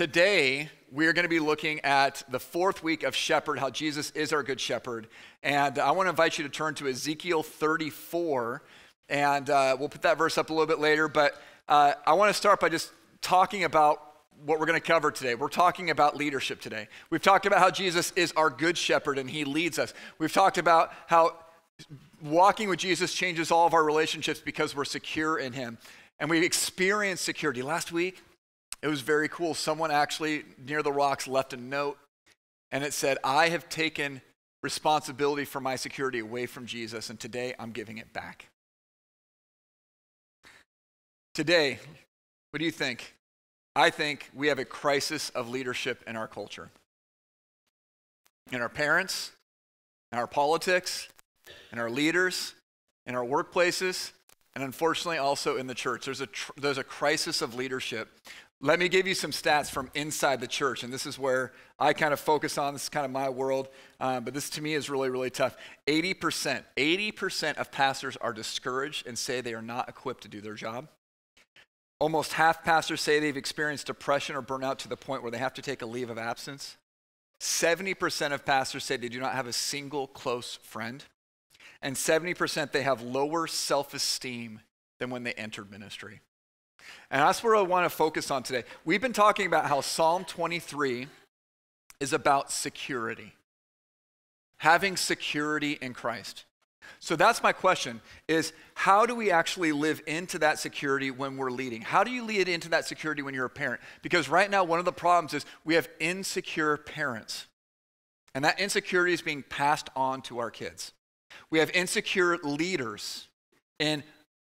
Today, we are going to be looking at the fourth week of Shepherd, how Jesus is our good shepherd. And I want to invite you to turn to Ezekiel 34. And uh, we'll put that verse up a little bit later. But uh, I want to start by just talking about what we're going to cover today. We're talking about leadership today. We've talked about how Jesus is our good shepherd and he leads us. We've talked about how walking with Jesus changes all of our relationships because we're secure in him. And we experience security. Last week, it was very cool. Someone actually near the rocks left a note and it said, I have taken responsibility for my security away from Jesus, and today I'm giving it back. Today, what do you think? I think we have a crisis of leadership in our culture. In our parents, in our politics, in our leaders, in our workplaces, and unfortunately also in the church. There's a, tr- there's a crisis of leadership. Let me give you some stats from inside the church, and this is where I kind of focus on. This is kind of my world, um, but this to me is really, really tough. 80%, 80% of pastors are discouraged and say they are not equipped to do their job. Almost half pastors say they've experienced depression or burnout to the point where they have to take a leave of absence. 70% of pastors say they do not have a single close friend. And 70% they have lower self esteem than when they entered ministry. And that's where I want to focus on today. We've been talking about how Psalm 23 is about security, having security in Christ. So that's my question is how do we actually live into that security when we're leading? How do you lead into that security when you're a parent? Because right now one of the problems is we have insecure parents. And that insecurity is being passed on to our kids. We have insecure leaders in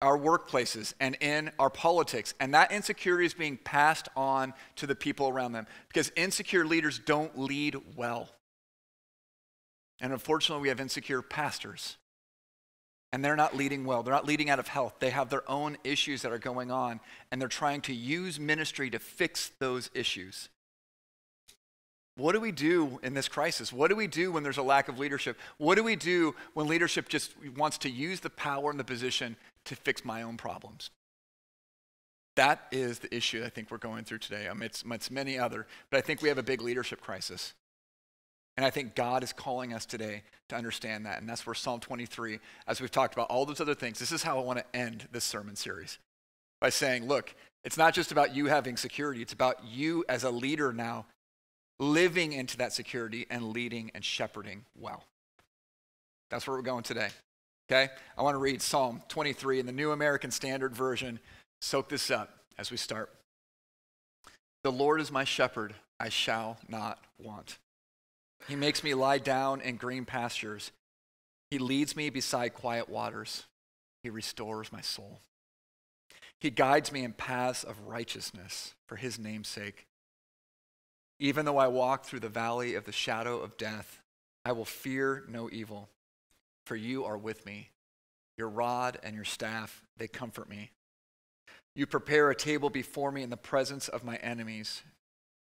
our workplaces and in our politics. And that insecurity is being passed on to the people around them because insecure leaders don't lead well. And unfortunately, we have insecure pastors. And they're not leading well. They're not leading out of health. They have their own issues that are going on, and they're trying to use ministry to fix those issues. What do we do in this crisis? What do we do when there's a lack of leadership? What do we do when leadership just wants to use the power and the position to fix my own problems. That is the issue I think we're going through today. Amidst, amidst many other, but I think we have a big leadership crisis. And I think God is calling us today to understand that. And that's where Psalm 23, as we've talked about all those other things, this is how I want to end this sermon series by saying, look, it's not just about you having security, it's about you as a leader now living into that security and leading and shepherding well. That's where we're going today. Okay? I want to read Psalm 23 in the New American Standard Version. Soak this up as we start. The Lord is my shepherd, I shall not want. He makes me lie down in green pastures. He leads me beside quiet waters. He restores my soul. He guides me in paths of righteousness for his name's sake. Even though I walk through the valley of the shadow of death, I will fear no evil for you are with me. Your rod and your staff, they comfort me. You prepare a table before me in the presence of my enemies.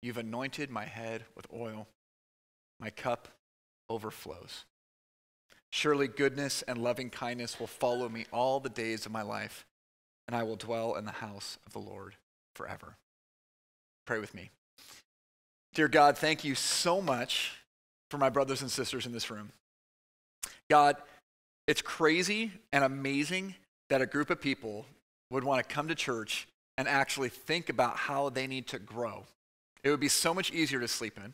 You've anointed my head with oil. My cup overflows. Surely goodness and loving kindness will follow me all the days of my life, and I will dwell in the house of the Lord forever. Pray with me. Dear God, thank you so much for my brothers and sisters in this room. God, it's crazy and amazing that a group of people would want to come to church and actually think about how they need to grow. It would be so much easier to sleep in.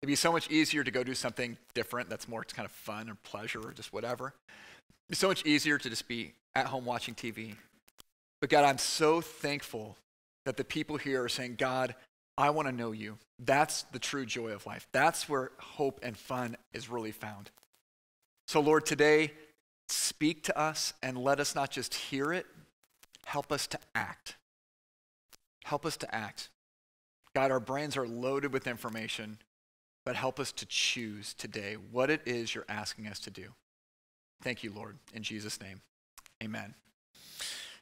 It'd be so much easier to go do something different that's more kind of fun or pleasure or just whatever. Be so much easier to just be at home watching TV. But God, I'm so thankful that the people here are saying, God, I want to know you. That's the true joy of life. That's where hope and fun is really found. So, Lord, today, speak to us and let us not just hear it, help us to act. Help us to act. God, our brains are loaded with information, but help us to choose today what it is you're asking us to do. Thank you, Lord. In Jesus' name, amen.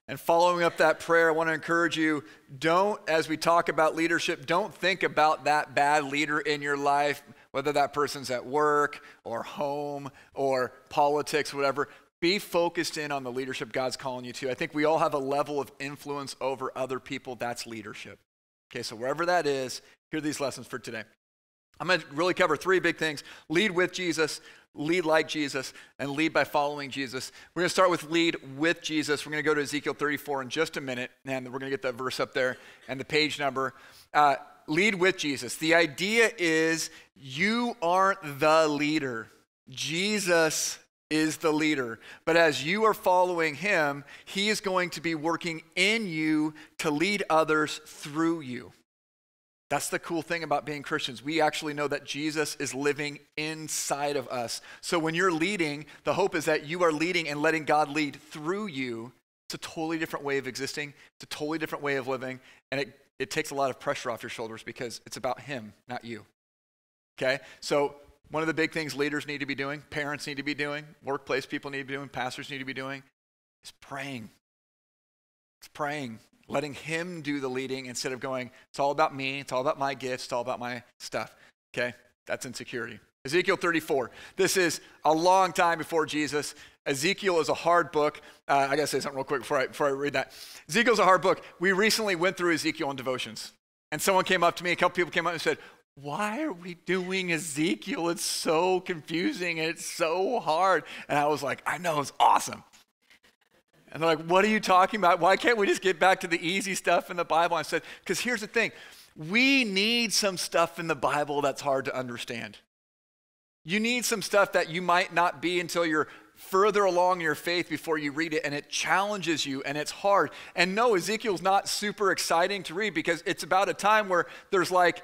And following up that prayer, I want to encourage you don't, as we talk about leadership, don't think about that bad leader in your life whether that person's at work or home or politics, whatever, be focused in on the leadership God's calling you to. I think we all have a level of influence over other people. That's leadership. Okay, so wherever that is, here are these lessons for today. I'm going to really cover three big things lead with Jesus, lead like Jesus, and lead by following Jesus. We're going to start with lead with Jesus. We're going to go to Ezekiel 34 in just a minute, and we're going to get that verse up there and the page number. Uh, lead with Jesus. The idea is you aren't the leader, Jesus is the leader. But as you are following him, he is going to be working in you to lead others through you. That's the cool thing about being Christians. We actually know that Jesus is living inside of us. So when you're leading, the hope is that you are leading and letting God lead through you. It's a totally different way of existing, it's a totally different way of living, and it, it takes a lot of pressure off your shoulders because it's about Him, not you. Okay? So one of the big things leaders need to be doing, parents need to be doing, workplace people need to be doing, pastors need to be doing is praying. It's praying letting Him do the leading instead of going, it's all about me, it's all about my gifts, it's all about my stuff. Okay? That's insecurity. Ezekiel 34. This is a long time before Jesus. Ezekiel is a hard book. Uh, I got to say something real quick before I, before I read that. Ezekiel's a hard book. We recently went through Ezekiel in devotions. And someone came up to me, a couple people came up and said, Why are we doing Ezekiel? It's so confusing and it's so hard. And I was like, I know, it's awesome. And they're like, What are you talking about? Why can't we just get back to the easy stuff in the Bible? I said, Because here's the thing we need some stuff in the Bible that's hard to understand. You need some stuff that you might not be until you're further along your faith before you read it, and it challenges you and it's hard. And no, Ezekiel's not super exciting to read because it's about a time where there's like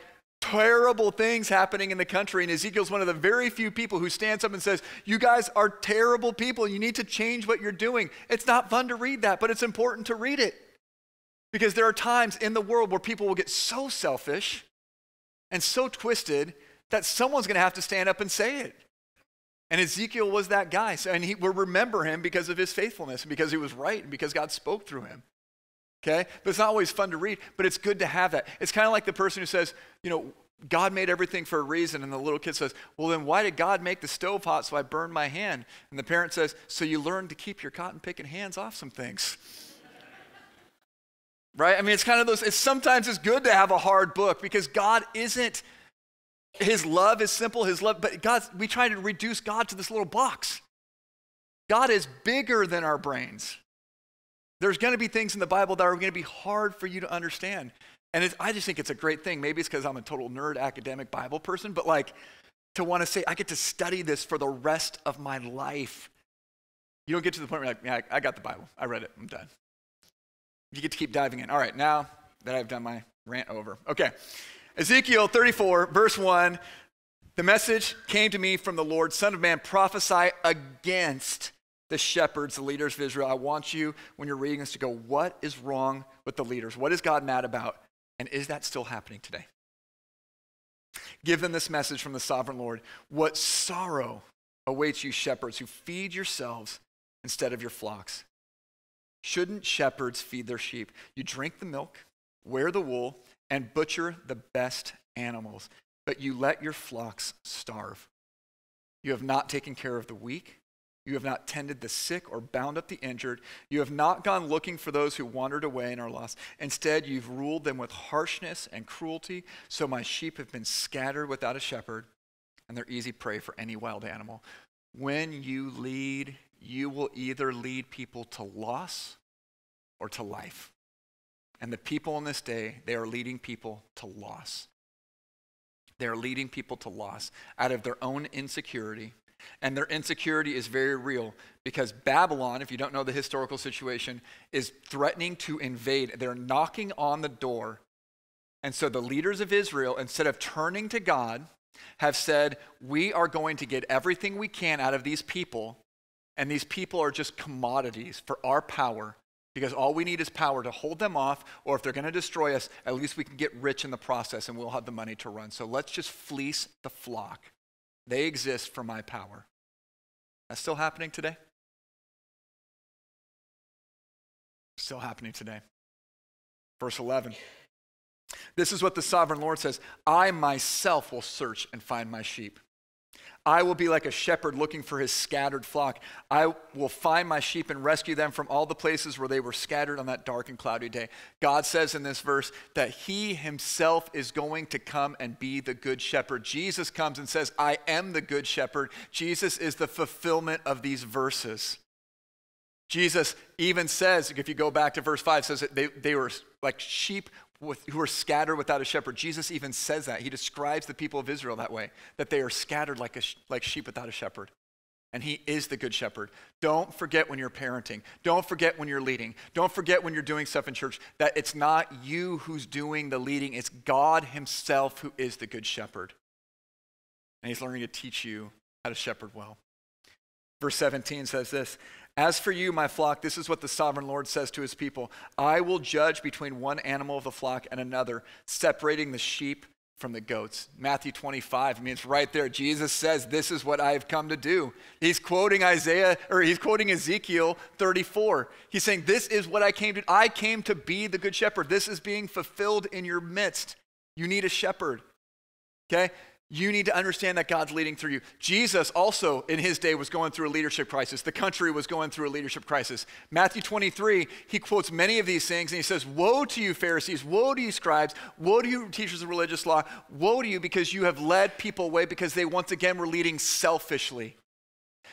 terrible things happening in the country. And Ezekiel's one of the very few people who stands up and says, You guys are terrible people. You need to change what you're doing. It's not fun to read that, but it's important to read it. Because there are times in the world where people will get so selfish and so twisted that someone's going to have to stand up and say it. And Ezekiel was that guy. So, and he, we'll remember him because of his faithfulness and because he was right and because God spoke through him okay? But it's not always fun to read, but it's good to have that. It's kind of like the person who says, you know, God made everything for a reason. And the little kid says, Well, then why did God make the stove hot so I burned my hand? And the parent says, So you learned to keep your cotton picking hands off some things. right? I mean, it's kind of those, it's sometimes it's good to have a hard book because God isn't, his love is simple, his love, but God, we try to reduce God to this little box. God is bigger than our brains. There's going to be things in the Bible that are going to be hard for you to understand. And I just think it's a great thing. Maybe it's because I'm a total nerd academic Bible person, but like to want to say, I get to study this for the rest of my life. You don't get to the point where you're like, yeah, I got the Bible. I read it. I'm done. You get to keep diving in. All right, now that I've done my rant over. Okay. Ezekiel 34, verse 1. The message came to me from the Lord, Son of man, prophesy against the shepherds, the leaders of Israel. I want you, when you're reading this, to go, what is wrong with the leaders? What is God mad about? And is that still happening today? Give them this message from the sovereign Lord. What sorrow awaits you, shepherds, who feed yourselves instead of your flocks? Shouldn't shepherds feed their sheep? You drink the milk, wear the wool, and butcher the best animals, but you let your flocks starve. You have not taken care of the weak you have not tended the sick or bound up the injured. You have not gone looking for those who wandered away and are lost. Instead, you've ruled them with harshness and cruelty. So my sheep have been scattered without a shepherd, and they're easy prey for any wild animal. When you lead, you will either lead people to loss or to life. And the people in this day, they are leading people to loss. They are leading people to loss out of their own insecurity and their insecurity is very real because Babylon, if you don't know the historical situation, is threatening to invade. They're knocking on the door. And so the leaders of Israel, instead of turning to God, have said, We are going to get everything we can out of these people, and these people are just commodities for our power. Because all we need is power to hold them off, or if they're going to destroy us, at least we can get rich in the process and we'll have the money to run. So let's just fleece the flock. They exist for my power. That's still happening today? Still happening today. Verse 11. This is what the sovereign Lord says I myself will search and find my sheep. I will be like a shepherd looking for his scattered flock. I will find my sheep and rescue them from all the places where they were scattered on that dark and cloudy day. God says in this verse that he himself is going to come and be the good shepherd. Jesus comes and says, I am the good shepherd. Jesus is the fulfillment of these verses. Jesus even says, if you go back to verse 5, says that they, they were like sheep with, who are scattered without a shepherd. Jesus even says that. He describes the people of Israel that way, that they are scattered like, a, like sheep without a shepherd. And he is the good shepherd. Don't forget when you're parenting. Don't forget when you're leading. Don't forget when you're doing stuff in church that it's not you who's doing the leading, it's God himself who is the good shepherd. And he's learning to teach you how to shepherd well. Verse 17 says this as for you, my flock, this is what the sovereign Lord says to his people I will judge between one animal of the flock and another, separating the sheep from the goats. Matthew 25, I mean, it's right there. Jesus says, This is what I have come to do. He's quoting Isaiah, or he's quoting Ezekiel 34. He's saying, This is what I came to I came to be the good shepherd. This is being fulfilled in your midst. You need a shepherd. Okay? You need to understand that God's leading through you. Jesus also, in his day, was going through a leadership crisis. The country was going through a leadership crisis. Matthew 23, he quotes many of these things and he says, Woe to you, Pharisees! Woe to you, scribes! Woe to you, teachers of religious law! Woe to you because you have led people away because they once again were leading selfishly.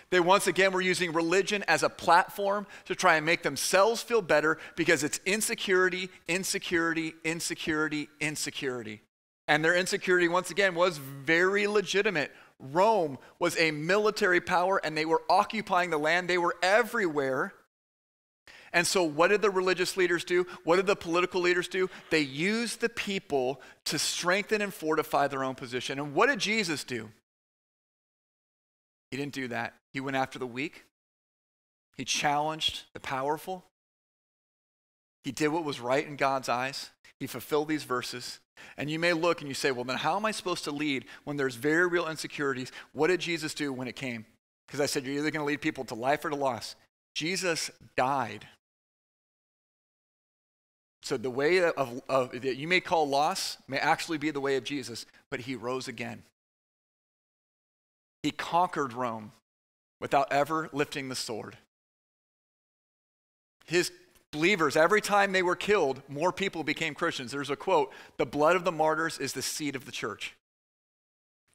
They once again were using religion as a platform to try and make themselves feel better because it's insecurity, insecurity, insecurity, insecurity. And their insecurity, once again, was very legitimate. Rome was a military power and they were occupying the land, they were everywhere. And so, what did the religious leaders do? What did the political leaders do? They used the people to strengthen and fortify their own position. And what did Jesus do? He didn't do that. He went after the weak, he challenged the powerful, he did what was right in God's eyes, he fulfilled these verses. And you may look and you say, well, then how am I supposed to lead when there's very real insecurities? What did Jesus do when it came? Because I said, you're either going to lead people to life or to loss. Jesus died. So the way of, of, that you may call loss may actually be the way of Jesus, but he rose again. He conquered Rome without ever lifting the sword. His believers, every time they were killed, more people became Christians. There's a quote The blood of the martyrs is the seed of the church.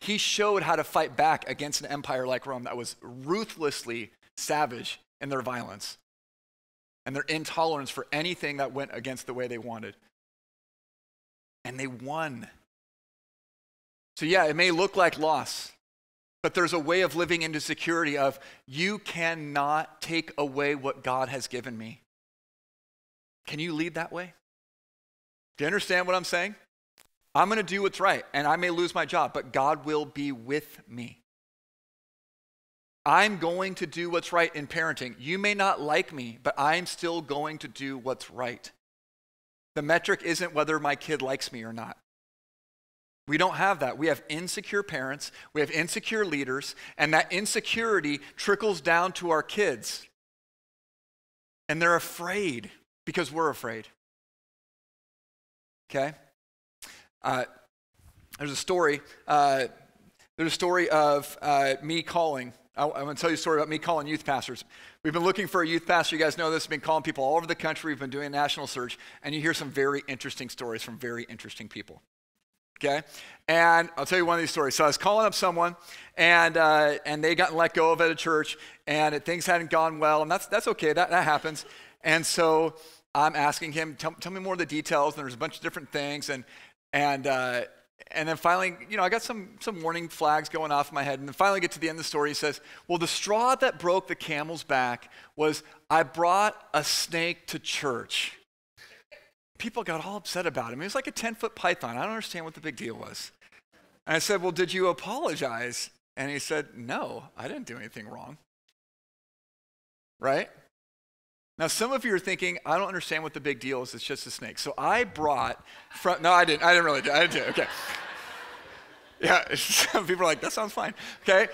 He showed how to fight back against an empire like Rome that was ruthlessly savage in their violence and their intolerance for anything that went against the way they wanted. And they won. So, yeah, it may look like loss, but there's a way of living into security of you cannot take away what God has given me. Can you lead that way? Do you understand what I'm saying? I'm going to do what's right, and I may lose my job, but God will be with me. I'm going to do what's right in parenting. You may not like me, but I'm still going to do what's right. The metric isn't whether my kid likes me or not. We don't have that. We have insecure parents, we have insecure leaders, and that insecurity trickles down to our kids. And they're afraid because we're afraid. Okay? Uh, there's a story. Uh, there's a story of uh, me calling. I, am going to tell you a story about me calling youth pastors. We've been looking for a youth pastor. You guys know this. We've been calling people all over the country. We've been doing a national search, and you hear some very interesting stories from very interesting people. Okay? And I'll tell you one of these stories. So I was calling up someone, and, uh, and they got let go of at a church, and it, things hadn't gone well, and that's, that's okay. That, that happens. And so I'm asking him, tell, tell me more of the details. And there's a bunch of different things. And, and, uh, and then finally, you know, I got some, some warning flags going off in my head. And then finally get to the end of the story. He says, well, the straw that broke the camel's back was I brought a snake to church. People got all upset about him. He was like a 10 foot python. I don't understand what the big deal was. And I said, well, did you apologize? And he said, no, I didn't do anything wrong. Right? Now, some of you are thinking, I don't understand what the big deal is. It's just a snake. So I brought from, no, I didn't. I didn't really do I didn't do it. Okay. Yeah, some people are like, that sounds fine. Okay.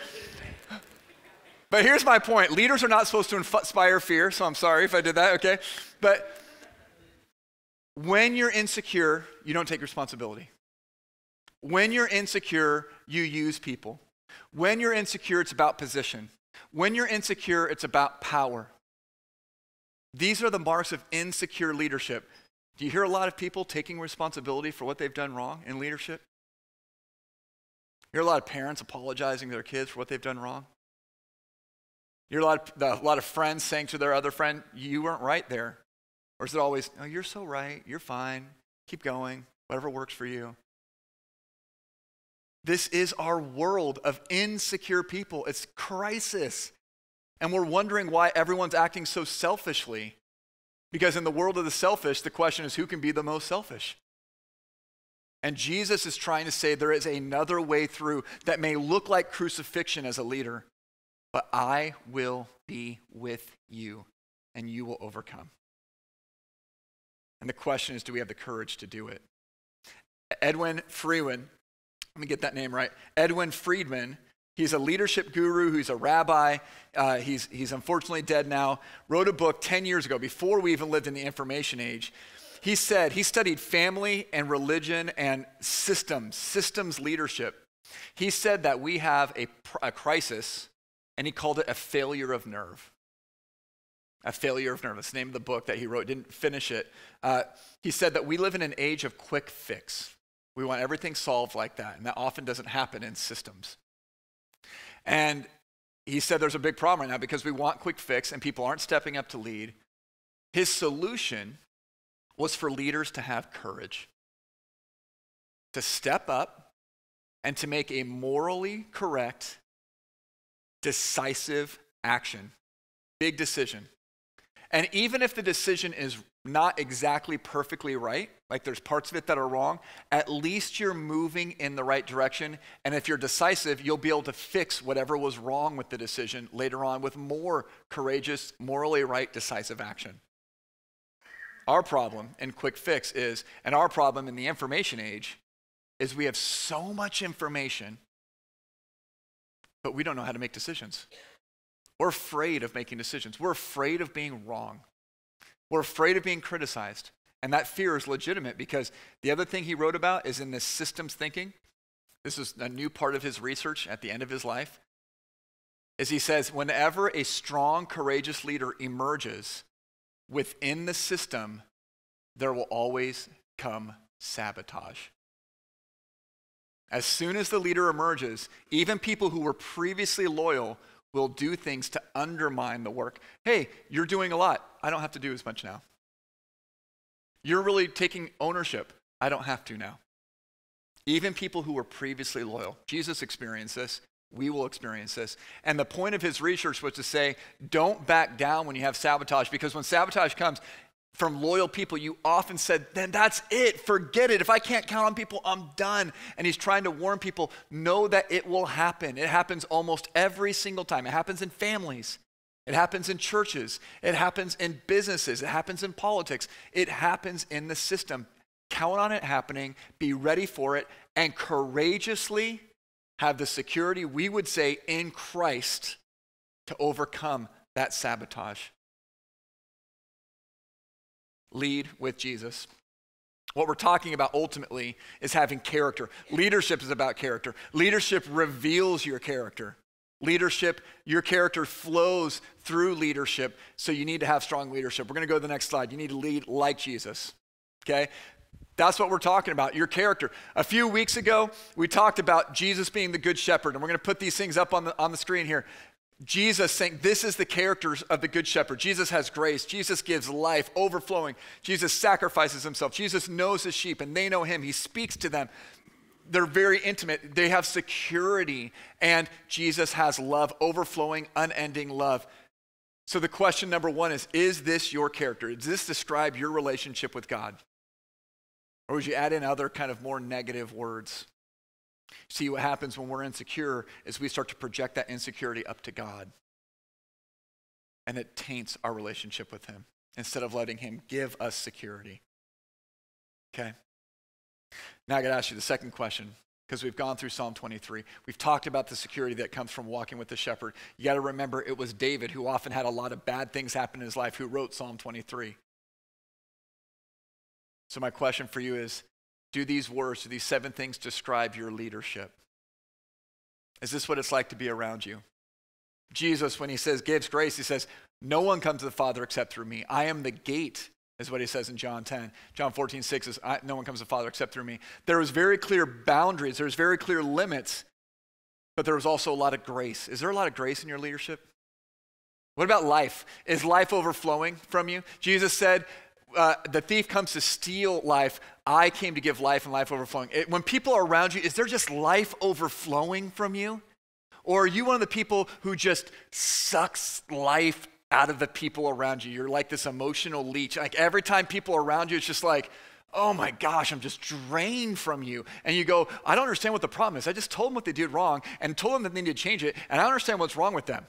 But here's my point leaders are not supposed to inspire fear, so I'm sorry if I did that, okay? But when you're insecure, you don't take responsibility. When you're insecure, you use people. When you're insecure, it's about position. When you're insecure, it's about power. These are the marks of insecure leadership. Do you hear a lot of people taking responsibility for what they've done wrong in leadership? You hear a lot of parents apologizing to their kids for what they've done wrong? You hear a lot, of, a lot of friends saying to their other friend, You weren't right there. Or is it always, Oh, you're so right. You're fine. Keep going. Whatever works for you. This is our world of insecure people. It's crisis. And we're wondering why everyone's acting so selfishly. Because in the world of the selfish, the question is who can be the most selfish? And Jesus is trying to say there is another way through that may look like crucifixion as a leader, but I will be with you and you will overcome. And the question is do we have the courage to do it? Edwin Friedman, let me get that name right. Edwin Friedman He's a leadership guru, he's a rabbi. Uh, he's, he's unfortunately dead now. Wrote a book 10 years ago, before we even lived in the information age. He said he studied family and religion and systems, systems leadership. He said that we have a, a crisis, and he called it a failure of nerve. A failure of nerve. That's the name of the book that he wrote. Didn't finish it. Uh, he said that we live in an age of quick fix. We want everything solved like that, and that often doesn't happen in systems. And he said there's a big problem right now because we want quick fix and people aren't stepping up to lead. His solution was for leaders to have courage, to step up and to make a morally correct, decisive action. Big decision. And even if the decision is not exactly perfectly right, like there's parts of it that are wrong, at least you're moving in the right direction. And if you're decisive, you'll be able to fix whatever was wrong with the decision later on with more courageous, morally right, decisive action. Our problem in quick fix is, and our problem in the information age, is we have so much information, but we don't know how to make decisions. We're afraid of making decisions. We're afraid of being wrong. We're afraid of being criticized. And that fear is legitimate because the other thing he wrote about is in this systems thinking. This is a new part of his research at the end of his life. Is he says, whenever a strong, courageous leader emerges within the system, there will always come sabotage. As soon as the leader emerges, even people who were previously loyal will do things to undermine the work. Hey, you're doing a lot. I don't have to do as much now. You're really taking ownership. I don't have to now. Even people who were previously loyal. Jesus experienced this. We will experience this. And the point of his research was to say, don't back down when you have sabotage, because when sabotage comes, from loyal people, you often said, then that's it, forget it. If I can't count on people, I'm done. And he's trying to warn people know that it will happen. It happens almost every single time. It happens in families, it happens in churches, it happens in businesses, it happens in politics, it happens in the system. Count on it happening, be ready for it, and courageously have the security we would say in Christ to overcome that sabotage lead with Jesus. What we're talking about ultimately is having character. Leadership is about character. Leadership reveals your character. Leadership, your character flows through leadership, so you need to have strong leadership. We're going to go to the next slide. You need to lead like Jesus. Okay? That's what we're talking about, your character. A few weeks ago, we talked about Jesus being the good shepherd, and we're going to put these things up on the, on the screen here. Jesus saying, This is the characters of the Good Shepherd. Jesus has grace. Jesus gives life overflowing. Jesus sacrifices himself. Jesus knows his sheep, and they know him. He speaks to them. They're very intimate. They have security, and Jesus has love, overflowing, unending love. So, the question number one is Is this your character? Does this describe your relationship with God? Or would you add in other kind of more negative words? See, what happens when we're insecure is we start to project that insecurity up to God. And it taints our relationship with Him instead of letting Him give us security. Okay? Now I got to ask you the second question because we've gone through Psalm 23. We've talked about the security that comes from walking with the shepherd. You got to remember it was David who often had a lot of bad things happen in his life who wrote Psalm 23. So, my question for you is do these words, do these seven things describe your leadership? Is this what it's like to be around you? Jesus, when he says gives grace, he says, No one comes to the Father except through me. I am the gate, is what he says in John 10. John 14, 6 is, No one comes to the Father except through me. There was very clear boundaries, there was very clear limits, but there was also a lot of grace. Is there a lot of grace in your leadership? What about life? Is life overflowing from you? Jesus said, uh, the thief comes to steal life. I came to give life and life overflowing. It, when people are around you, is there just life overflowing from you? Or are you one of the people who just sucks life out of the people around you? You're like this emotional leech. Like every time people are around you, it's just like, oh my gosh, I'm just drained from you. And you go, I don't understand what the problem is. I just told them what they did wrong and told them that they need to change it, and I don't understand what's wrong with them.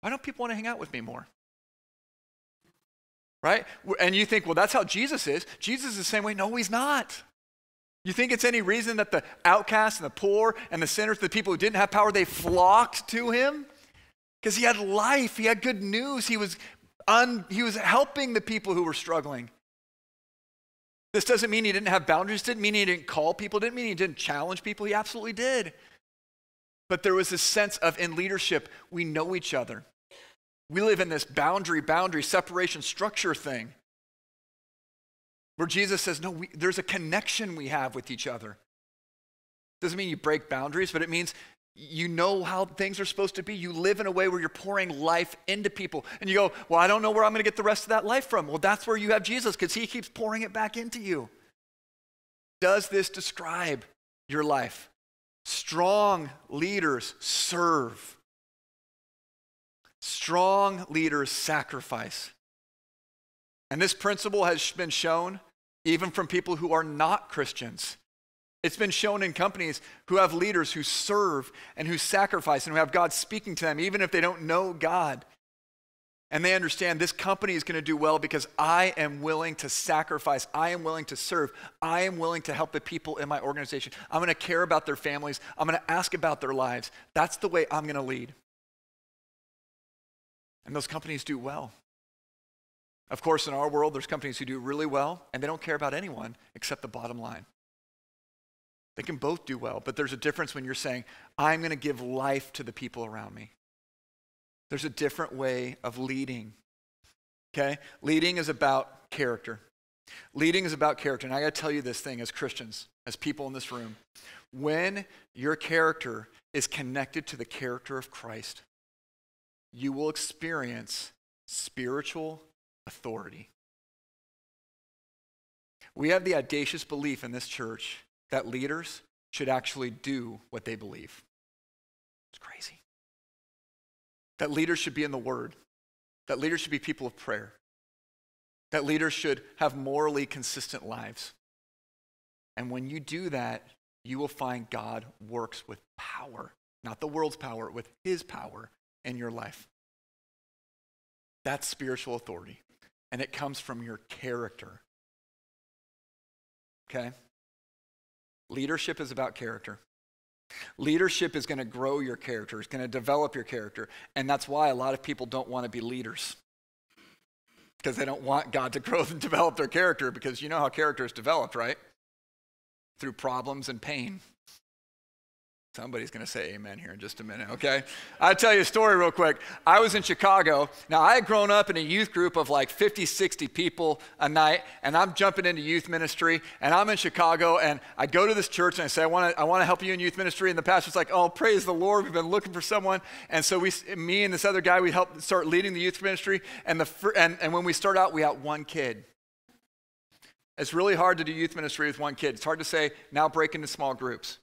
Why don't people want to hang out with me more? Right? And you think, well, that's how Jesus is. Jesus is the same way. No, he's not. You think it's any reason that the outcasts and the poor and the sinners, the people who didn't have power, they flocked to him? Because he had life, he had good news, he was, un, he was helping the people who were struggling. This doesn't mean he didn't have boundaries, didn't mean he didn't call people, didn't mean he didn't challenge people. He absolutely did. But there was this sense of in leadership, we know each other. We live in this boundary, boundary, separation, structure thing. Where Jesus says, no, we, there's a connection we have with each other. Doesn't mean you break boundaries, but it means you know how things are supposed to be. You live in a way where you're pouring life into people. And you go, well, I don't know where I'm going to get the rest of that life from. Well, that's where you have Jesus because he keeps pouring it back into you. Does this describe your life? Strong leaders serve. Strong leaders sacrifice. And this principle has been shown even from people who are not Christians. It's been shown in companies who have leaders who serve and who sacrifice and who have God speaking to them, even if they don't know God. And they understand this company is going to do well because I am willing to sacrifice. I am willing to serve. I am willing to help the people in my organization. I'm going to care about their families. I'm going to ask about their lives. That's the way I'm going to lead. And those companies do well. Of course, in our world, there's companies who do really well and they don't care about anyone except the bottom line. They can both do well, but there's a difference when you're saying, I'm going to give life to the people around me. There's a different way of leading. Okay? Leading is about character. Leading is about character. And I got to tell you this thing as Christians, as people in this room. When your character is connected to the character of Christ, you will experience spiritual authority. We have the audacious belief in this church that leaders should actually do what they believe. It's crazy. That leaders should be in the Word, that leaders should be people of prayer, that leaders should have morally consistent lives. And when you do that, you will find God works with power, not the world's power, with His power in your life. That's spiritual authority and it comes from your character. Okay? Leadership is about character. Leadership is going to grow your character, it's going to develop your character. And that's why a lot of people don't want to be leaders. Because they don't want God to grow and develop their character, because you know how character is developed, right? Through problems and pain. Somebody's going to say amen here in just a minute, okay? I'll tell you a story real quick. I was in Chicago. Now, I had grown up in a youth group of like 50, 60 people a night, and I'm jumping into youth ministry, and I'm in Chicago, and I go to this church, and I say, I want to I wanna help you in youth ministry, and the pastor's like, oh, praise the Lord, we've been looking for someone. And so we, me and this other guy, we helped start leading the youth ministry, and, the, and, and when we start out, we had one kid. It's really hard to do youth ministry with one kid. It's hard to say, now break into small groups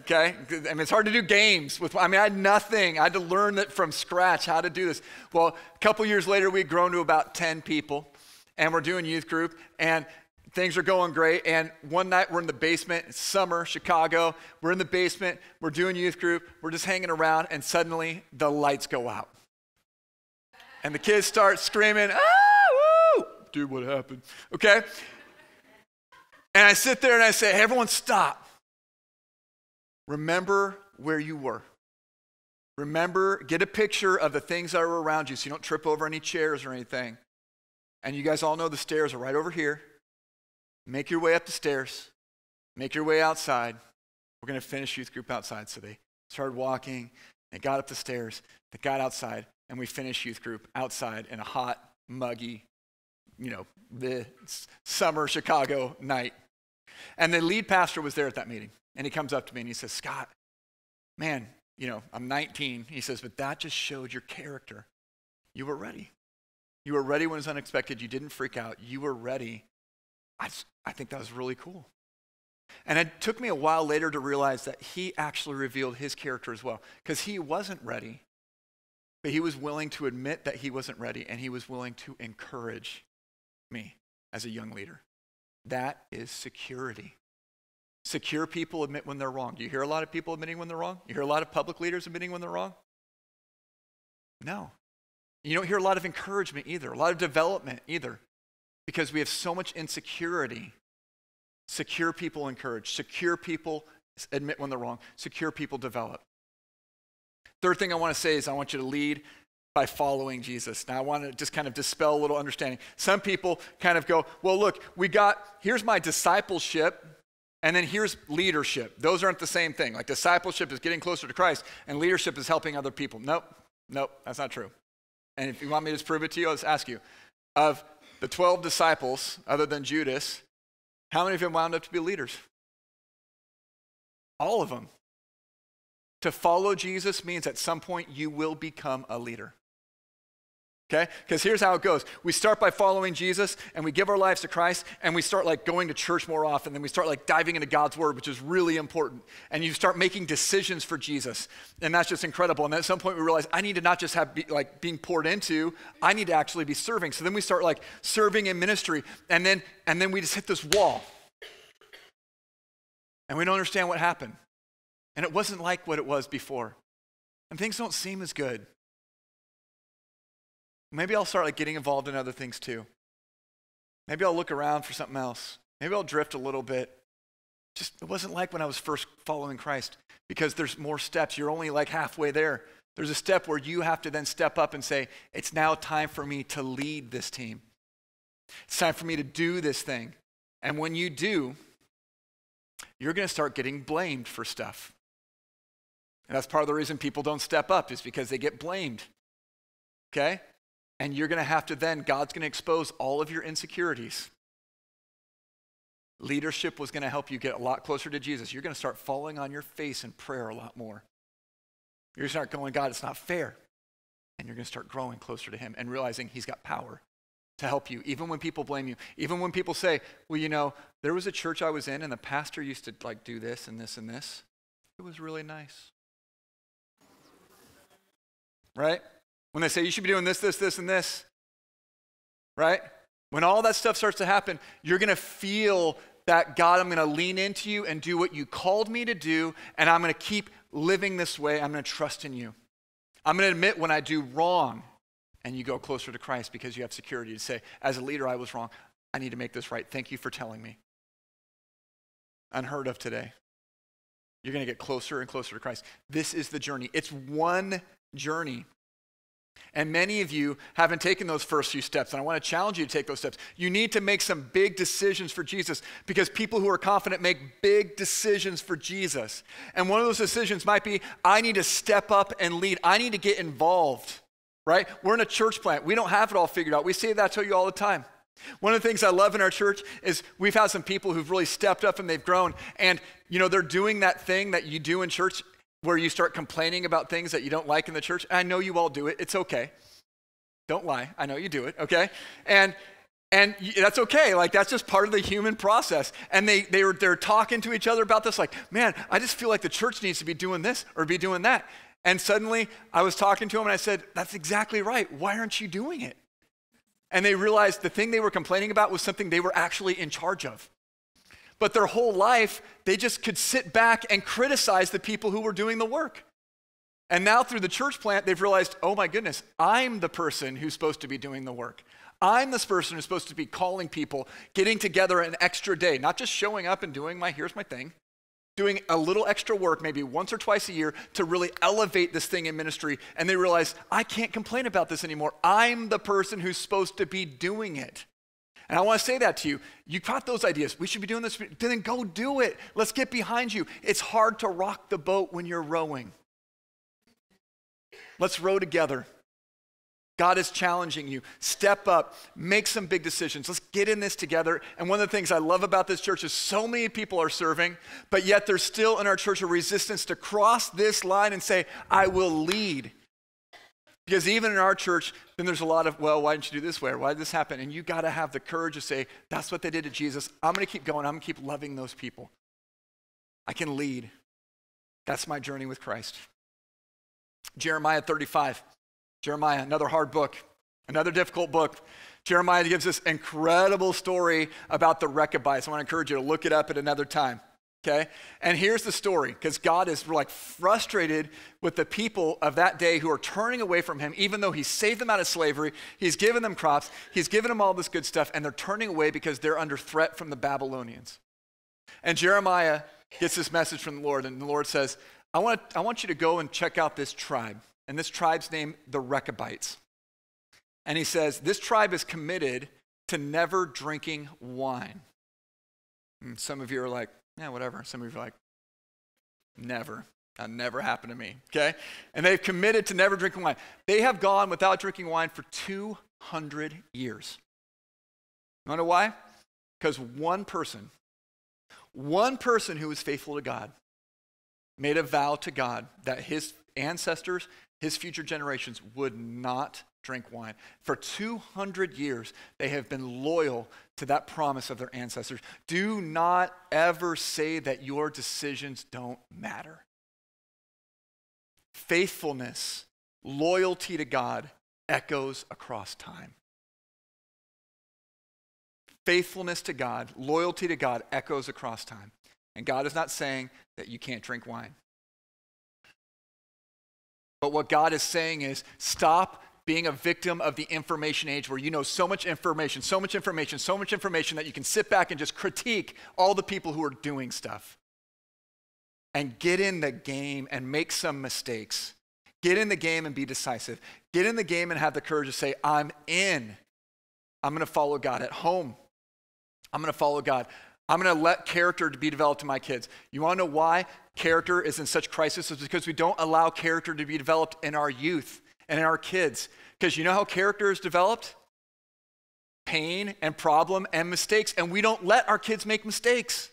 okay? I mean, it's hard to do games with, I mean, I had nothing. I had to learn that from scratch how to do this. Well, a couple years later, we'd grown to about 10 people, and we're doing youth group, and things are going great. And one night, we're in the basement, summer, Chicago. We're in the basement, we're doing youth group, we're just hanging around, and suddenly the lights go out. And the kids start screaming, ah, woo! Dude, what happened? Okay? And I sit there and I say, hey, everyone stop. Remember where you were. Remember, get a picture of the things that are around you so you don't trip over any chairs or anything. And you guys all know the stairs are right over here. Make your way up the stairs. Make your way outside. We're going to finish youth group outside. So they started walking, they got up the stairs, they got outside, and we finished youth group outside in a hot, muggy, you know, the summer Chicago night. And the lead pastor was there at that meeting. And he comes up to me and he says, Scott, man, you know, I'm 19. He says, but that just showed your character. You were ready. You were ready when it was unexpected. You didn't freak out. You were ready. I, I think that was really cool. And it took me a while later to realize that he actually revealed his character as well, because he wasn't ready, but he was willing to admit that he wasn't ready, and he was willing to encourage me as a young leader. That is security. Secure people admit when they're wrong. Do you hear a lot of people admitting when they're wrong? You hear a lot of public leaders admitting when they're wrong? No. You don't hear a lot of encouragement either, a lot of development either, because we have so much insecurity. Secure people encourage, secure people admit when they're wrong, secure people develop. Third thing I want to say is I want you to lead by following Jesus. Now, I want to just kind of dispel a little understanding. Some people kind of go, well, look, we got, here's my discipleship, and then here's leadership. Those aren't the same thing. Like discipleship is getting closer to Christ, and leadership is helping other people. Nope, nope, that's not true. And if you want me to prove it to you, I'll just ask you. Of the 12 disciples, other than Judas, how many of them wound up to be leaders? All of them. To follow Jesus means at some point you will become a leader. Okay? Because here's how it goes. We start by following Jesus and we give our lives to Christ and we start like going to church more often. Then we start like diving into God's word, which is really important. And you start making decisions for Jesus. And that's just incredible. And at some point we realize I need to not just have be, like being poured into, I need to actually be serving. So then we start like serving in ministry. And then and then we just hit this wall. And we don't understand what happened. And it wasn't like what it was before. And things don't seem as good. Maybe I'll start like getting involved in other things too. Maybe I'll look around for something else. Maybe I'll drift a little bit. Just it wasn't like when I was first following Christ because there's more steps. You're only like halfway there. There's a step where you have to then step up and say, It's now time for me to lead this team. It's time for me to do this thing. And when you do, you're going to start getting blamed for stuff. And that's part of the reason people don't step up, is because they get blamed. Okay? And you're going to have to then, God's going to expose all of your insecurities. Leadership was going to help you get a lot closer to Jesus. You're going to start falling on your face in prayer a lot more. You're going to start going, God, it's not fair. And you're going to start growing closer to Him and realizing He's got power to help you, even when people blame you. Even when people say, well, you know, there was a church I was in and the pastor used to like do this and this and this. It was really nice. Right? When they say you should be doing this, this, this, and this, right? When all that stuff starts to happen, you're going to feel that God, I'm going to lean into you and do what you called me to do, and I'm going to keep living this way. I'm going to trust in you. I'm going to admit when I do wrong, and you go closer to Christ because you have security to say, as a leader, I was wrong. I need to make this right. Thank you for telling me. Unheard of today. You're going to get closer and closer to Christ. This is the journey. It's one journey. And many of you haven't taken those first few steps, and I want to challenge you to take those steps. You need to make some big decisions for Jesus because people who are confident make big decisions for Jesus. And one of those decisions might be I need to step up and lead, I need to get involved, right? We're in a church plant, we don't have it all figured out. We say that to you all the time. One of the things I love in our church is we've had some people who've really stepped up and they've grown. And, you know, they're doing that thing that you do in church where you start complaining about things that you don't like in the church. I know you all do it. It's okay. Don't lie. I know you do it, okay? And and that's okay. Like that's just part of the human process. And they they were they're talking to each other about this like, "Man, I just feel like the church needs to be doing this or be doing that." And suddenly I was talking to him and I said, "That's exactly right. Why aren't you doing it?" And they realized the thing they were complaining about was something they were actually in charge of. But their whole life, they just could sit back and criticize the people who were doing the work. And now through the church plant, they've realized, oh my goodness, I'm the person who's supposed to be doing the work. I'm this person who's supposed to be calling people, getting together an extra day, not just showing up and doing my, here's my thing, doing a little extra work, maybe once or twice a year, to really elevate this thing in ministry. And they realize, I can't complain about this anymore. I'm the person who's supposed to be doing it. And I want to say that to you. You got those ideas. We should be doing this. Then go do it. Let's get behind you. It's hard to rock the boat when you're rowing. Let's row together. God is challenging you. Step up, make some big decisions. Let's get in this together. And one of the things I love about this church is so many people are serving, but yet there's still in our church a resistance to cross this line and say, I will lead. Because even in our church, then there's a lot of, well, why didn't you do this way? Or why did this happen? And you got to have the courage to say, that's what they did to Jesus. I'm going to keep going. I'm going to keep loving those people. I can lead. That's my journey with Christ. Jeremiah 35. Jeremiah, another hard book, another difficult book. Jeremiah gives this incredible story about the Rechabites. I want to encourage you to look it up at another time. Okay? And here's the story because God is like frustrated with the people of that day who are turning away from him, even though he saved them out of slavery. He's given them crops, he's given them all this good stuff, and they're turning away because they're under threat from the Babylonians. And Jeremiah gets this message from the Lord, and the Lord says, I want, I want you to go and check out this tribe. And this tribe's name, the Rechabites. And he says, This tribe is committed to never drinking wine. And some of you are like, Yeah, whatever. Some of you are like, Never. That never happened to me. Okay? And they've committed to never drinking wine. They have gone without drinking wine for 200 years. You know why? Because one person, one person who was faithful to God, made a vow to God that his ancestors his future generations would not drink wine. For 200 years, they have been loyal to that promise of their ancestors. Do not ever say that your decisions don't matter. Faithfulness, loyalty to God echoes across time. Faithfulness to God, loyalty to God echoes across time. And God is not saying that you can't drink wine. But what God is saying is stop being a victim of the information age where you know so much information, so much information, so much information that you can sit back and just critique all the people who are doing stuff. And get in the game and make some mistakes. Get in the game and be decisive. Get in the game and have the courage to say, I'm in. I'm going to follow God at home. I'm going to follow God. I'm going to let character to be developed in my kids. You want to know why character is in such crisis? It's because we don't allow character to be developed in our youth and in our kids. Because you know how character is developed? Pain and problem and mistakes. And we don't let our kids make mistakes.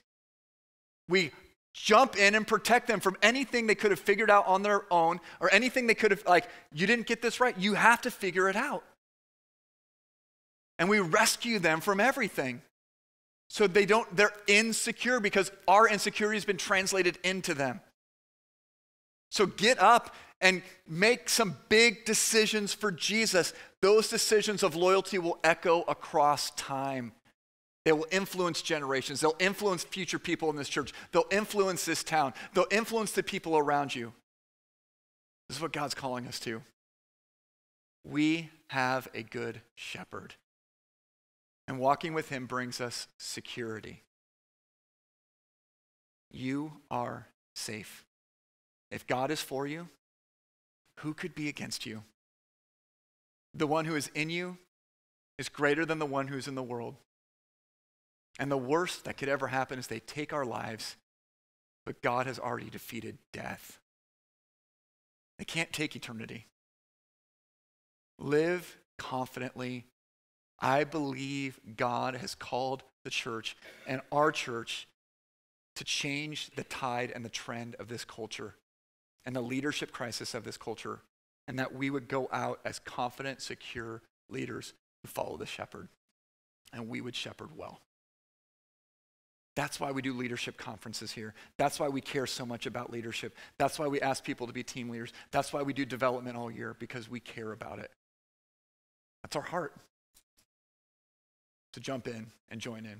We jump in and protect them from anything they could have figured out on their own or anything they could have, like, you didn't get this right. You have to figure it out. And we rescue them from everything. So they don't, they're insecure because our insecurity has been translated into them. So get up and make some big decisions for Jesus. Those decisions of loyalty will echo across time. They will influence generations. They'll influence future people in this church. They'll influence this town. They'll influence the people around you. This is what God's calling us to. We have a good shepherd. And walking with him brings us security. You are safe. If God is for you, who could be against you? The one who is in you is greater than the one who's in the world. And the worst that could ever happen is they take our lives, but God has already defeated death. They can't take eternity. Live confidently I believe God has called the church and our church to change the tide and the trend of this culture and the leadership crisis of this culture, and that we would go out as confident, secure leaders who follow the shepherd, and we would shepherd well. That's why we do leadership conferences here. That's why we care so much about leadership. That's why we ask people to be team leaders. That's why we do development all year, because we care about it. That's our heart to jump in and join in.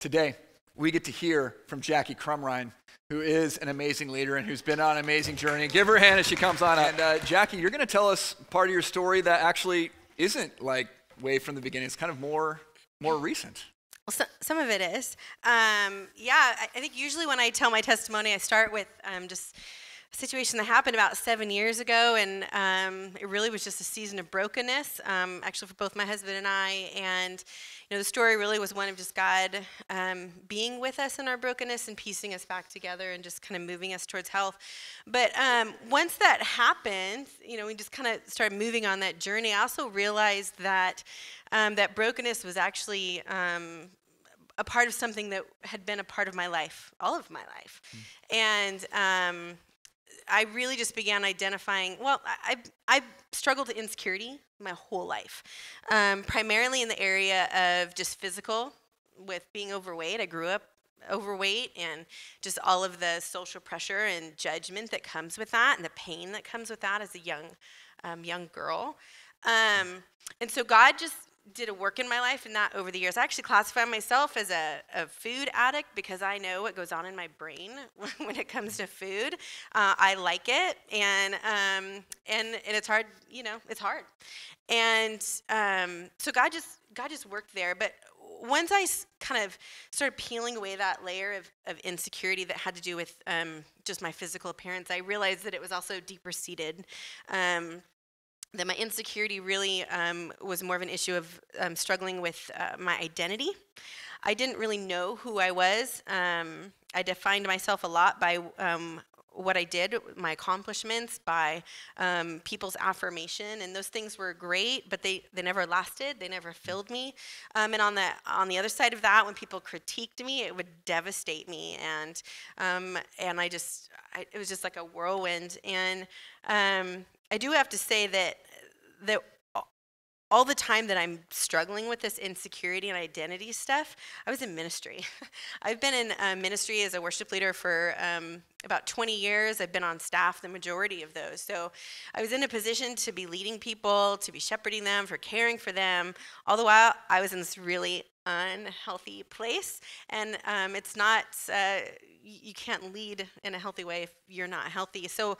Today, we get to hear from Jackie Crumrine, who is an amazing leader and who's been on an amazing journey. Give her a hand as she comes on up. And uh, Jackie, you're going to tell us part of your story that actually isn't like way from the beginning. It's kind of more more recent. Well, so, some of it is. Um, yeah, I, I, think usually when I tell my testimony, I start with um, just situation that happened about seven years ago, and um, it really was just a season of brokenness, um, actually for both my husband and I. And you know, the story really was one of just God um, being with us in our brokenness and piecing us back together and just kind of moving us towards health. But um, once that happened, you know, we just kind of started moving on that journey. I also realized that um, that brokenness was actually um, a part of something that had been a part of my life, all of my life. Mm. And um, I really just began identifying. Well, I, I, struggled with insecurity my whole life, um, primarily in the area of just physical, with being overweight. I grew up overweight and just all of the social pressure and judgment that comes with that, and the pain that comes with that as a young, um, young girl. Um, and so God just did a work in my life and that over the years. I actually classify myself as a, a, food addict because I know what goes on in my brain when it comes to food. Uh, I like it, and um, and and it's hard. You know, it's hard. And um, so God just God just worked there. But once I kind of started peeling away that layer of, of insecurity that had to do with um, just my physical appearance, I realized that it was also deeper seated. Um, that my insecurity really um, was more of an issue of um, struggling with uh, my identity. I didn't really know who I was. Um, I defined myself a lot by um, what I did, my accomplishments, by um, people's affirmation, and those things were great, but they, they never lasted. They never filled me. Um, and on the on the other side of that, when people critiqued me, it would devastate me, and and I just I, it was just like a whirlwind. And I do have to say that that all the time that I'm struggling with this insecurity and identity stuff, I was in ministry. I've been in uh, ministry as a worship leader for um, about 20 years. I've been on staff the majority of those. So I was in a position to be leading people, to be shepherding them, for caring for them. All the while, I was in this really unhealthy place. And um, it's not, uh, you can't lead in a healthy way if you're not healthy. So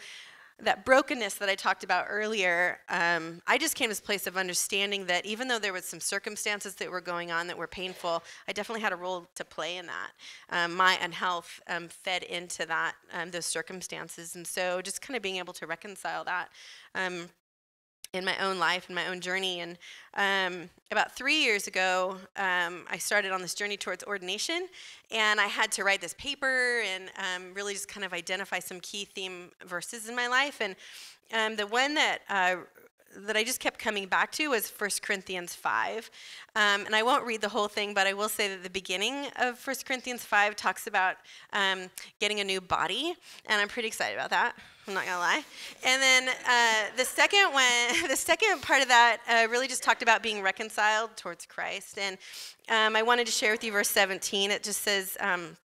that brokenness that I talked about earlier, um, I just came to this place of understanding that even though there was some circumstances that were going on that were painful, I definitely had a role to play in that. Um, my unhealth um, fed into that um, those circumstances, and so just kind of being able to reconcile that um, in my own life and my own journey. And um, about three years ago, um, I started on this journey towards ordination, and I had to write this paper and um, really just kind of identify some key theme verses in my life. And um, the one that uh, that I just kept coming back to was 1 Corinthians 5. Um, and I won't read the whole thing, but I will say that the beginning of 1 Corinthians 5 talks about um, getting a new body. And I'm pretty excited about that. I'm not gonna lie. And then uh, the second one, the second part of that uh, really just talked about being reconciled towards Christ. And um, I wanted to share with you verse 17. It just says, um,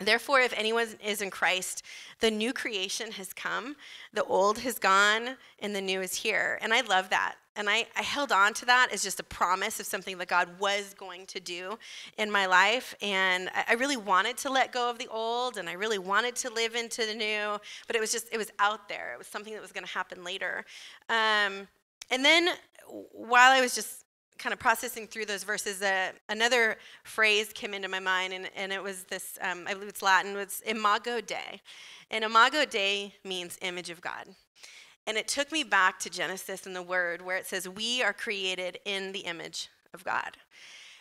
Therefore, if anyone is in Christ, the new creation has come, the old has gone, and the new is here. And I love that. And I, I held on to that as just a promise of something that God was going to do in my life. And I, I really wanted to let go of the old, and I really wanted to live into the new, but it was just, it was out there. It was something that was going to happen later. Um, and then while I was just kind of processing through those verses, uh, another phrase came into my mind, and, and it was this um, I believe it's Latin, it's Imago Dei. And Imago Dei means image of God. And it took me back to Genesis and the word where it says, We are created in the image of God.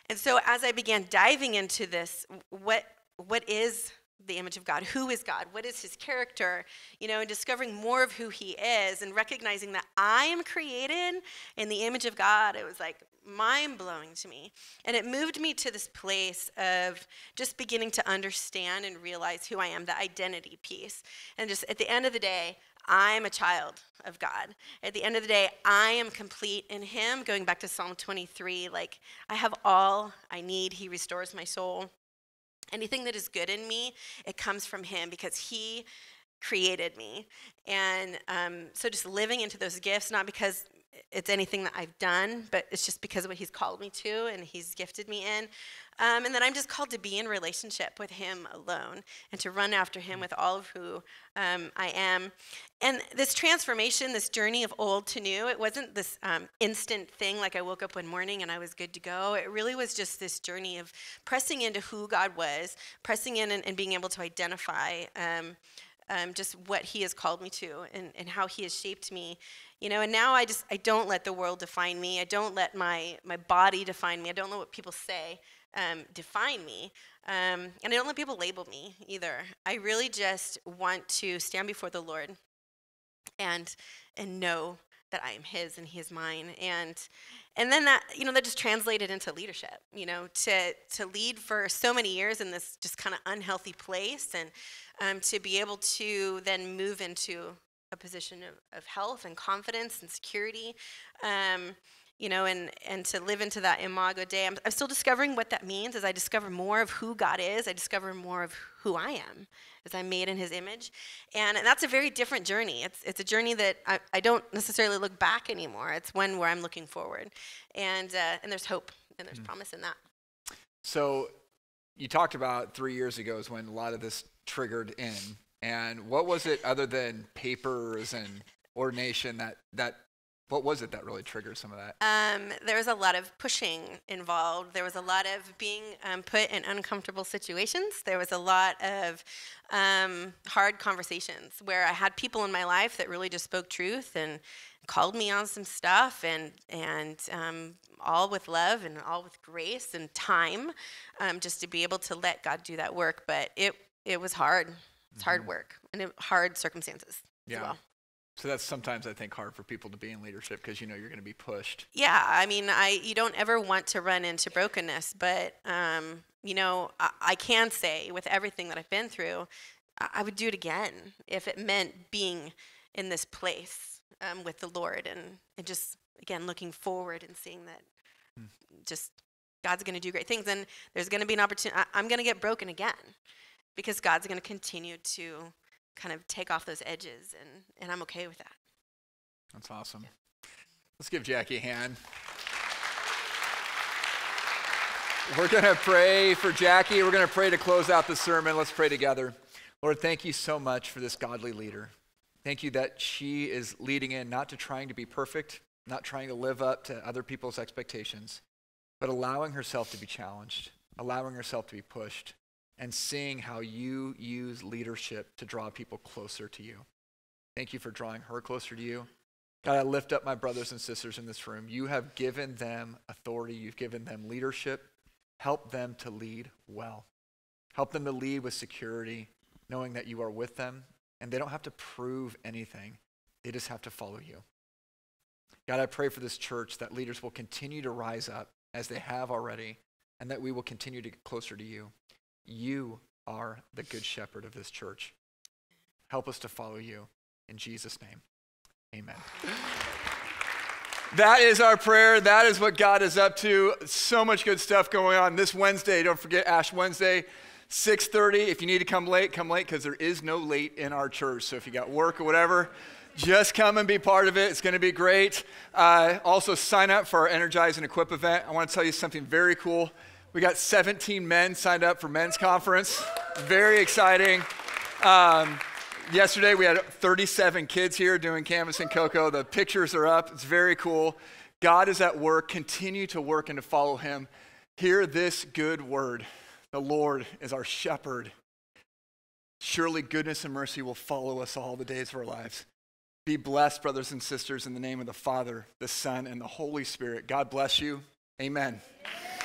And so as I began diving into this, what, what is the image of God. Who is God? What is his character? You know, and discovering more of who he is and recognizing that I am created in the image of God. It was like mind blowing to me. And it moved me to this place of just beginning to understand and realize who I am, the identity piece. And just at the end of the day, I'm a child of God. At the end of the day, I am complete in Him. Going back to Psalm 23, like, I have all I need. He restores my soul. Anything that is good in me, it comes from Him because He created me. And um, so just living into those gifts, not because it's anything that I've done, but it's just because of what He's called me to and He's gifted me in. Um, and then I'm just called to be in relationship with Him alone and to run after Him with all of who um, I am. And this transformation, this journey of old to new, it wasn't this um, instant thing like I woke up one morning and I was good to go. It really was just this journey of pressing into who God was, pressing in and, and being able to identify. Um, um, just what he has called me to and, and how he has shaped me you know and now i just i don't let the world define me i don't let my my body define me i don't let what people say um, define me um, and i don't let people label me either. I really just want to stand before the lord and and know that i am his and he is mine. And and then that you know that just translated into leadership you know to to lead for so many years in this just kind of unhealthy place and um, to be able to then move into a position of, of health and confidence and security um, you know and and to live into that imago dei I'm, I'm still discovering what that means as i discover more of who god is. I discover more of who i am as i'm made in his image. And, and that's a very different journey. It's, it's a journey that I, I don't necessarily look back anymore. It's one where i'm looking forward. And uh, and there's hope and there's mm. promise in that. So you talked about three years ago is when a lot of this triggered in. And what was it other than papers and ordination that that what was it that really triggered some of that? Um, there was a lot of pushing involved. There was a lot of being um, put in uncomfortable situations. There was a lot of um, hard conversations where I had people in my life that really just spoke truth and called me on some stuff, and and um, all with love and all with grace and time, um, just to be able to let God do that work. But it it was hard. It's mm-hmm. hard work and it, hard circumstances yeah. well. So that's sometimes I think hard for people to be in leadership because you know you're going to be pushed. Yeah, I mean, I you don't ever want to run into brokenness, but um, you know, I, I, can say with everything that I've been through, I, I, would do it again if it meant being in this place um, with the Lord and and just again looking forward and seeing that hmm. just God's going to do great things and there's going to be an opportunity. I'm going to get broken again because God's going to continue to kind of take off those edges, and, and I'm okay with that. That's awesome. Yeah. Let's give Jackie a hand. We're going to pray for Jackie. We're going to pray to close out the sermon. Let's pray together. Lord, thank you so much for this godly leader. Thank you that she is leading in not to trying to be perfect, not trying to live up to other people's expectations, but allowing herself to be challenged, allowing herself to be pushed, and seeing how you use leadership to draw people closer to you. Thank you for drawing her closer to you. God, I lift up my brothers and sisters in this room. You have given them authority, you've given them leadership. Help them to lead well. Help them to lead with security, knowing that you are with them and they don't have to prove anything, they just have to follow you. God, I pray for this church that leaders will continue to rise up as they have already and that we will continue to get closer to you. You are the good shepherd of this church. Help us to follow you. In Jesus' name, amen. That is our prayer. That is what God is up to. So much good stuff going on this Wednesday. Don't forget Ash Wednesday, 6:30. If you need to come late, come late because there is no late in our church. So if you got work or whatever, just come and be part of it. It's going to be great. Uh, also, sign up for our Energize and Equip event. I want to tell you something very cool. We got 17 men signed up for men's conference. Very exciting. Um, yesterday we had 37 kids here doing Canvas and Cocoa. The pictures are up. It's very cool. God is at work. Continue to work and to follow him. Hear this good word. The Lord is our shepherd. Surely goodness and mercy will follow us all the days of our lives. Be blessed, brothers and sisters, in the name of the Father, the Son, and the Holy Spirit. God bless you. Amen. Amen.